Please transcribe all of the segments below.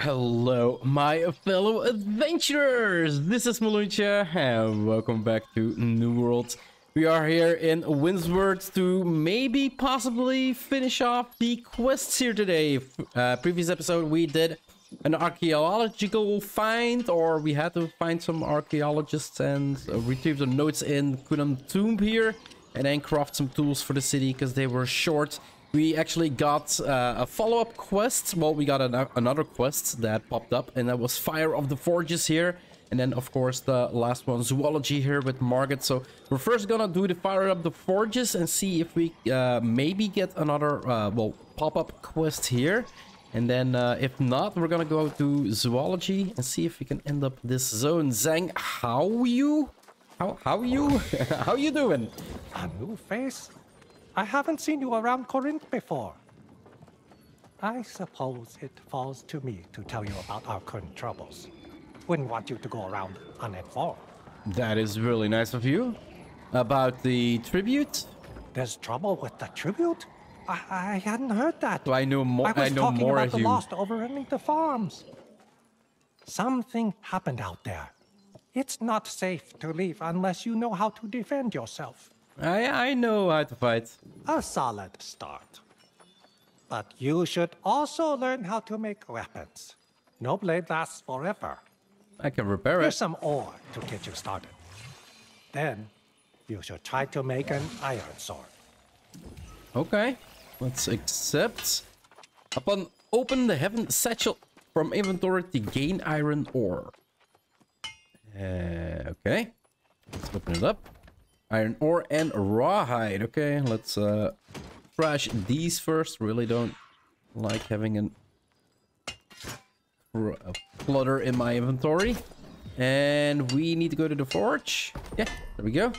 Hello, my fellow adventurers! This is Mloentje, and welcome back to New World. We are here in Windsward to maybe, possibly finish off the quests here today. Uh, previous episode, we did an archaeological find, or we had to find some archaeologists and uh, retrieve the notes in Kunam Tomb here, and then craft some tools for the city because they were short. We actually got uh, a follow-up quest. Well, we got an another quest that popped up, and that was Fire up the Forges here. And then, of course, the last one, Zoology here with Margaret. So we're first gonna do the Fire up the Forges and see if we uh, maybe get another, uh, well, pop-up quest here. And then, uh, if not, we're gonna go to Zoology and see if we can end up this zone. Zhang, how you? How, how you? how are you doing? A new face? I haven't seen you around Corinth before. I suppose it falls to me to tell you about our current troubles. Wouldn't want you to go around uninformed. That is really nice of you. About the tribute? There's trouble with the tribute? I, I hadn't heard that. So I know more. I I, was know talking more about the you. lost overrunning the farms. Something happened out there. It's not safe to leave unless you know how to defend yourself. I I know how to fight. A solid start. But you should also learn how to make weapons. No blade lasts forever. I can repair Here's it. some ore to get you started. Then, you should try to make an iron sword. Okay. Let's accept. Upon open the heaven satchel from inventory to gain iron ore. Uh, okay. Let's open it up. Iron ore and rawhide. Okay, let's uh trash these first. Really don't like having an a clutter in my inventory. And we need to go to the forge. Yeah, there we go.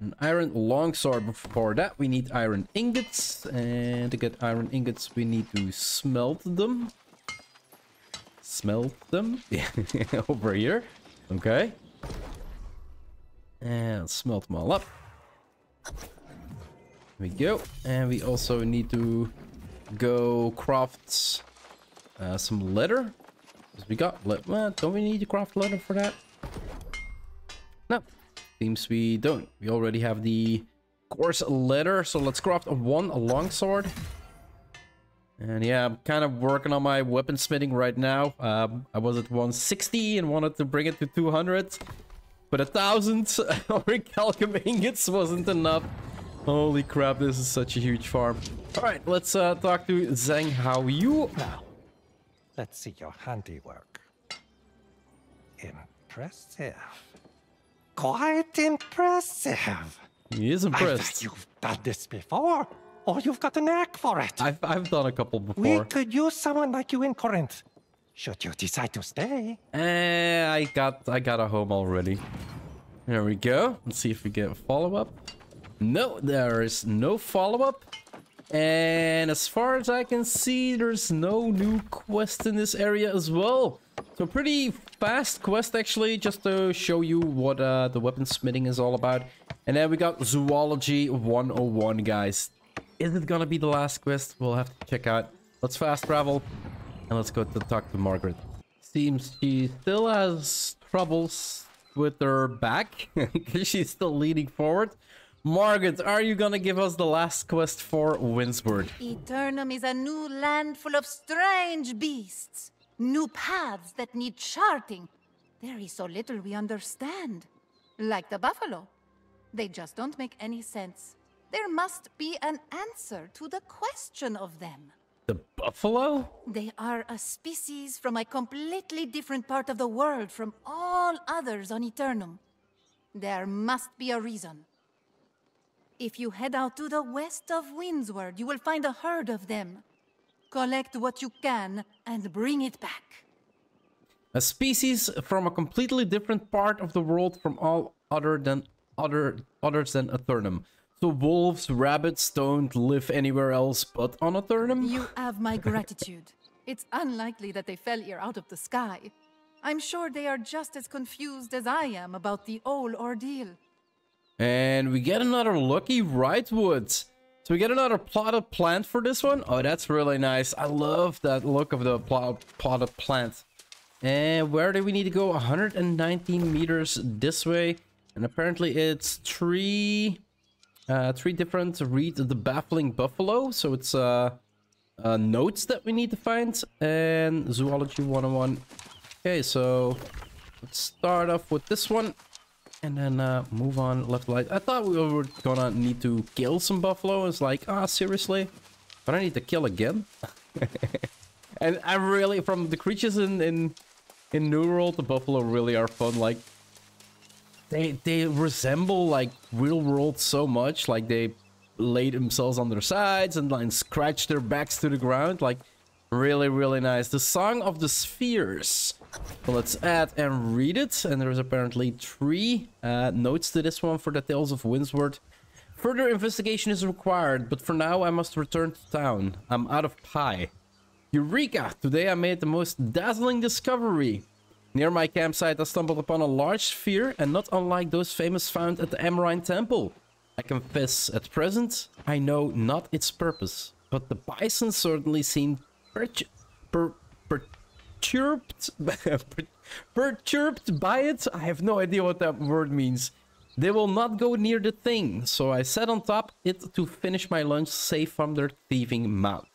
An iron longsword. Before that, we need iron ingots. And to get iron ingots, we need to smelt them. Smelt them. Yeah, over here. Okay. And smelt them all up. There we go. And we also need to go craft uh, some leather. we got le- well, don't we need to craft leather for that? No. Seems we don't. We already have the coarse leather, so let's craft one longsword. And yeah, I'm kind of working on my weaponsmithing right now. Um, I was at 160 and wanted to bring it to 200. But a thousand orichalcum ingots wasn't enough. Holy crap, this is such a huge farm. Alright, let's uh, talk to Zhang Yu. Now, let's see your handiwork. Impressive. Quite impressive. He is impressed. you've done this before, or you've got a knack for it. I've, I've done a couple before. We could use someone like you in Corinth. Should you decide to stay? Eh, I got I got a home already. There we go. Let's see if we get a follow-up. No, there is no follow-up. And as far as I can see, there's no new quest in this area as well. So pretty fast quest actually, just to show you what uh, the weaponsmithing is all about. And then we got Zoology 101, guys. Is it gonna be the last quest? We'll have to check out. Let's fast travel and let's go to talk to Margaret. Seems she still has troubles with her back because she's still leaning forward. Margaret, are you gonna give us the last quest for Windsward? Aeternum is a new land full of strange beasts, new paths that need charting. There is so little we understand. Like the buffalo. They just don't make any sense. There must be an answer to the question of them. The buffalo? They are a species from a completely different part of the world from all others on Aeternum. There must be a reason. If you head out to the west of Windsward, you will find a herd of them. Collect what you can and bring it back. A species from a completely different part of the world from all other than other others than Aeternum. So wolves, rabbits don't live anywhere else but on Aeternum? You have my gratitude. It's unlikely that they fell here out of the sky. I'm sure they are just as confused as I am about the whole ordeal. And we get another lucky Rightwood. So we get another plotted plant for this one. Oh, that's really nice. I love that look of the plot, plotted plant. And where do we need to go? 119 meters this way. And apparently it's three, uh, three different read the baffling buffalo. So it's uh, uh, notes that we need to find. And zoology 101. Okay, so let's start off with this one. And then uh, move on left right. I thought we were gonna need to kill some buffalo. It's like, ah, oh, seriously? But I need to kill again? and I really, from the creatures in, in, in New World, the buffalo really are fun. Like, they, they resemble, like, real world so much. Like, they lay themselves on their sides and like scratch their backs to the ground. Like, really, really nice. The Song of the Spheres. Let's add and read it. And there's apparently three uh, notes to this one for the Tales of Windsward. Further investigation is required, but for now I must return to town. I'm out of pie. Eureka! Today I made the most dazzling discovery. Near my campsite I stumbled upon a large sphere and not unlike those famous found at the Amrine Temple. I confess, at present, I know not its purpose, but the bison certainly seem per per perturbed perturbed by it. I have no idea what that word means. They will not go near the thing, so I sat on top it to finish my lunch safe from their thieving mouth.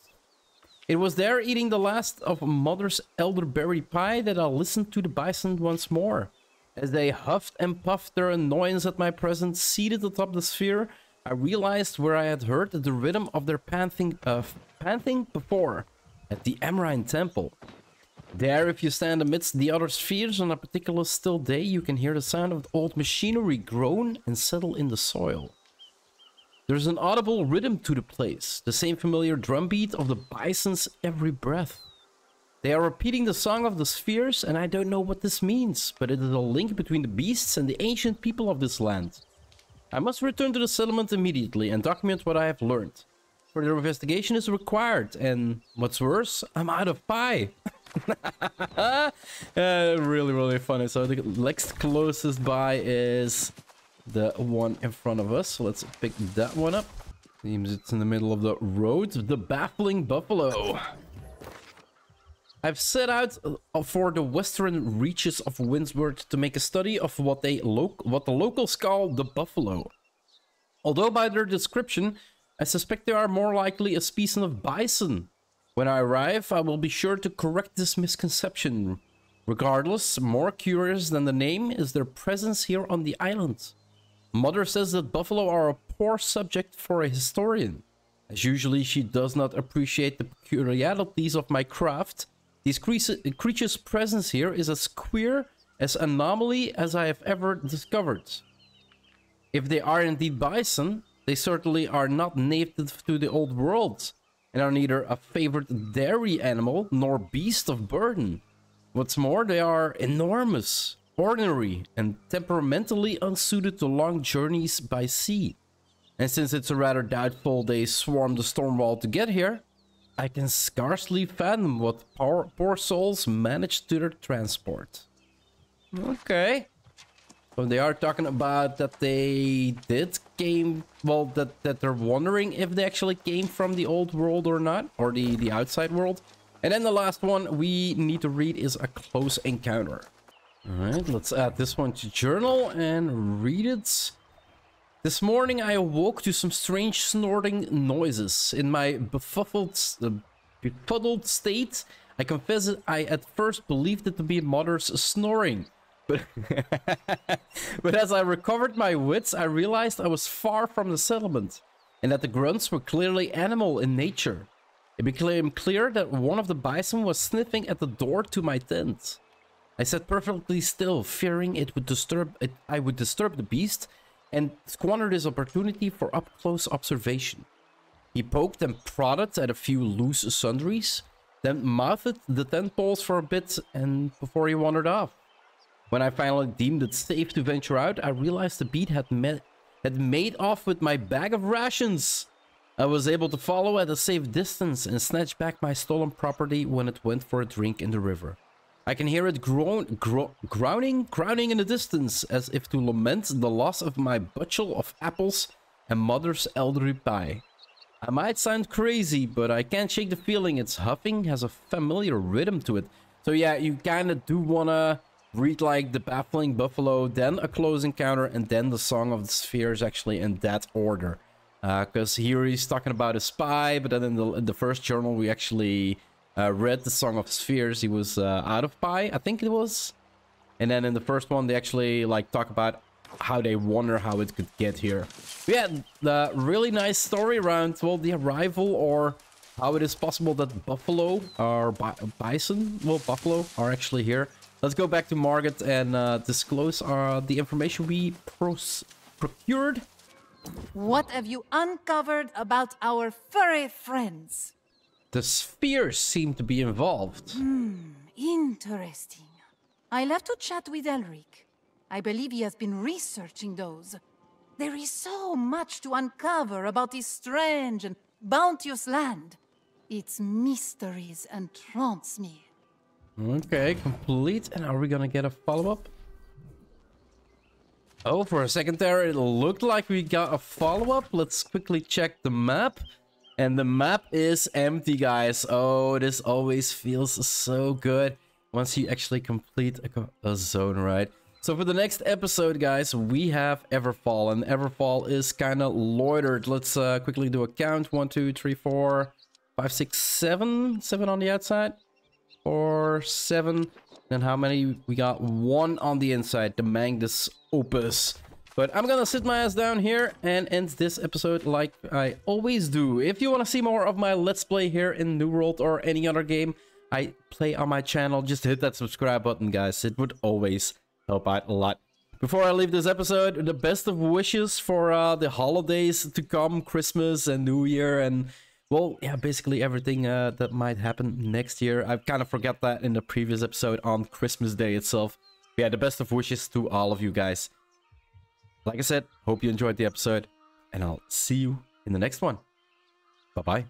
It was there eating the last of mother's elderberry pie that I listened to the bison once more. As they huffed and puffed their annoyance at my presence seated atop the sphere, I realized where I had heard the rhythm of their panting, uh, panting before, at the Amrine Temple. There, if you stand amidst the other spheres on a particular still day, you can hear the sound of the old machinery groan and settle in the soil. There's an audible rhythm to the place, the same familiar drumbeat of the bison's every breath. They are repeating the song of the spheres, and I don't know what this means, but it is a link between the beasts and the ancient people of this land. I must return to the settlement immediately and document what I have learned. Further investigation is required, and what's worse, I'm out of pie. uh, really, really funny. So the next closest by is the one in front of us. So let's pick that one up. Seems it's in the middle of the road. The Baffling Buffalo. I've set out uh, for the western reaches of Windsward to make a study of what they what the locals call the buffalo. Although by their description, I suspect they are more likely a species of bison. When I arrive, I will be sure to correct this misconception. Regardless, more curious than the name is their presence here on the island. Mother says that buffalo are a poor subject for a historian. As usually she does not appreciate the peculiarities of my craft, these creatures' presence here is as queer as anomaly as I have ever discovered. If they are indeed bison, they certainly are not native to the old world, and are neither a favorite dairy animal nor beast of burden. What's more, they are enormous, ordinary, and temperamentally unsuited to long journeys by sea. And since it's a rather doubtful they swarmed the stormwall to get here, I can scarcely fathom what poor, poor souls managed to their transport. Okay. So they are talking about that they did came, well, that, that they're wondering if they actually came from the old world or not, or the, the outside world. And then the last one we need to read is a close encounter. Alright, let's add this one to journal and read it. This morning I awoke to some strange snorting noises. In my befuddled, uh, befuddled state, I confess that I at first believed it to be mother's snoring. But, but as I recovered my wits, I realized I was far from the settlement, and that the grunts were clearly animal in nature. It became clear that one of the bison was sniffing at the door to my tent. I sat perfectly still, fearing it would disturb it, I would disturb the beast, and squander his opportunity for up-close observation. He poked and prodded at a few loose sundries, then mouthed the tent poles for a bit and before he wandered off. When I finally deemed it safe to venture out, I realized the beast had, met, had made off with my bag of rations. I was able to follow at a safe distance and snatch back my stolen property when it went for a drink in the river. I can hear it groan, gro groaning, crowning in the distance, as if to lament the loss of my butchel of apples and mother's elderly pie. I might sound crazy, but I can't shake the feeling its huffing has a familiar rhythm to it. So yeah, you kind of do want to read like the Baffling Buffalo, then a Close Encounter, and then the Song of the Spheres actually in that order. Because uh, here he's talking about a spy, but then in the, in the first journal we actually uh, read the Song of Spheres. He was uh, out of pie, I think it was. And then in the first one they actually like talk about how they wonder how it could get here. Yeah, the really nice story around, well, the arrival or how it is possible that buffalo or bi bison, well, buffalo are actually here. Let's go back to Margit and uh, disclose uh, the information we procured. What have you uncovered about our furry friends? The spheres seem to be involved. Hmm, interesting. I'll have to chat with Elric. I believe he has been researching those. There is so much to uncover about this strange and bounteous land. Its mysteries entrance me. Okay, complete. And are we gonna get a follow-up? Oh, for a second there, it looked like we got a follow-up. Let's quickly check the map. And the map is empty, guys. Oh, this always feels so good once you actually complete a, a zone, right? So for the next episode, guys, we have Everfall, and Everfall is kind of loitered. Let's uh, quickly do a count. One, two, three, four, five, six, seven. Seven on the outside. Four, seven. And how many? We got one on the inside, the Magnus Opus. But I'm gonna sit my ass down here and end this episode like I always do. If you want to see more of my Let's Play here in New World or any other game I play on my channel, just hit that subscribe button, guys. It would always help out a lot. Before I leave this episode, the best of wishes for uh, the holidays to come, Christmas and New Year, and well, yeah, basically everything uh, that might happen next year. I kind of forgot that in the previous episode on Christmas Day itself. Yeah, the best of wishes to all of you guys. Like I said, hope you enjoyed the episode, and I'll see you in the next one. Bye-bye.